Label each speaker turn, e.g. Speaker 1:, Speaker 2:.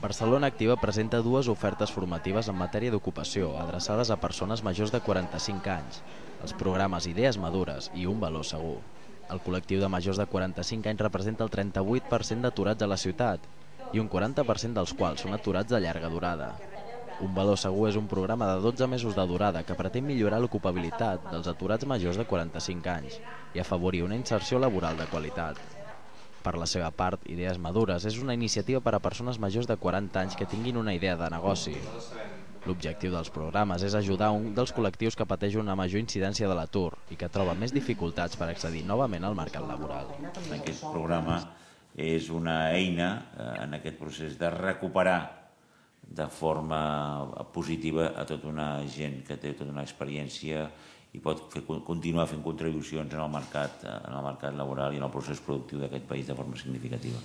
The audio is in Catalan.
Speaker 1: Barcelona Activa presenta dues ofertes formatives en matèria d'ocupació adreçades a persones majors de 45 anys, els programes Idees Madures i Un Valor Segur. El col·lectiu de majors de 45 anys representa el 38% d'aturats a la ciutat i un 40% dels quals són aturats de llarga durada. Un Valor Segur és un programa de 12 mesos de durada que pretén millorar l'ocupabilitat dels aturats majors de 45 anys i afavorir una inserció laboral de qualitat. Per la seva part, Idees Madures és una iniciativa per a persones majors de 40 anys que tinguin una idea de negoci. L'objectiu dels programes és ajudar un dels col·lectius que pateix una major incidència de l'atur i que troba més dificultats per accedir novament al mercat laboral.
Speaker 2: Aquest programa és una eina eh, en aquest procés de recuperar de forma positiva a tota una gent que té tota una experiència i pot fer, continuar fent contribucions en el, mercat, en el mercat laboral i en el procés productiu d'aquest país de forma significativa.